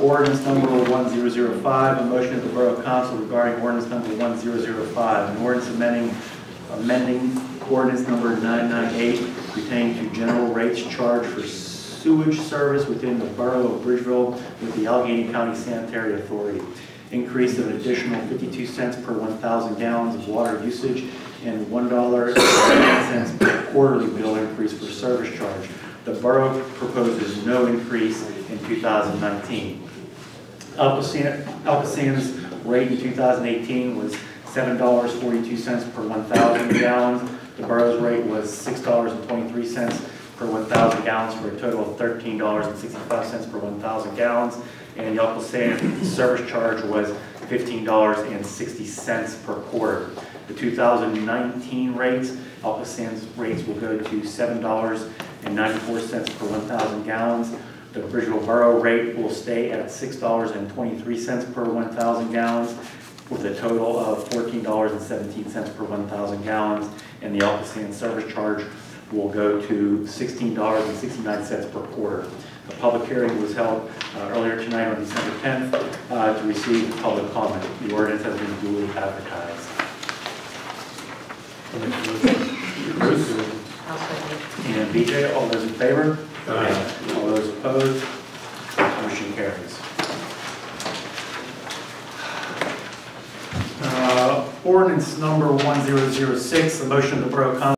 Ordinance number 1005, a motion of the Borough Council regarding ordinance number 1005, an ordinance amending, amending ordinance number 998 pertaining to general rates charged for sewage service within the Borough of Bridgeville with the Allegheny County Sanitary Authority. Increase of an additional 52 cents per 1,000 gallons of water usage and $1.10 per quarterly bill increase for service charge. The borough proposes no increase in 2019. ALCOSAN- ALCOSAN's rate in 2018 was $7.42 per 1,000 gallons. The borough's rate was $6.23 per 1,000 gallons for a total of $13.65 per 1,000 gallons. And the ALCOSAN service charge was $15.60 per quarter. The 2019 rates, ALCOSAN's rates will go to $7.94 per 1,000 gallons. The Bridgeville Borough rate will stay at $6.23 per 1,000 gallons with a total of $14.17 per 1,000 gallons. And the ALCOSAN service charge will go to $16.69 per quarter. A public hearing was held uh, earlier tonight on December 10th uh, to receive public comment. The ordinance has been duly advertised. And BJ, all those in favor? Aye. All those opposed? Motion carries. Uh, Ordinance number 1006, the motion of the Borough Council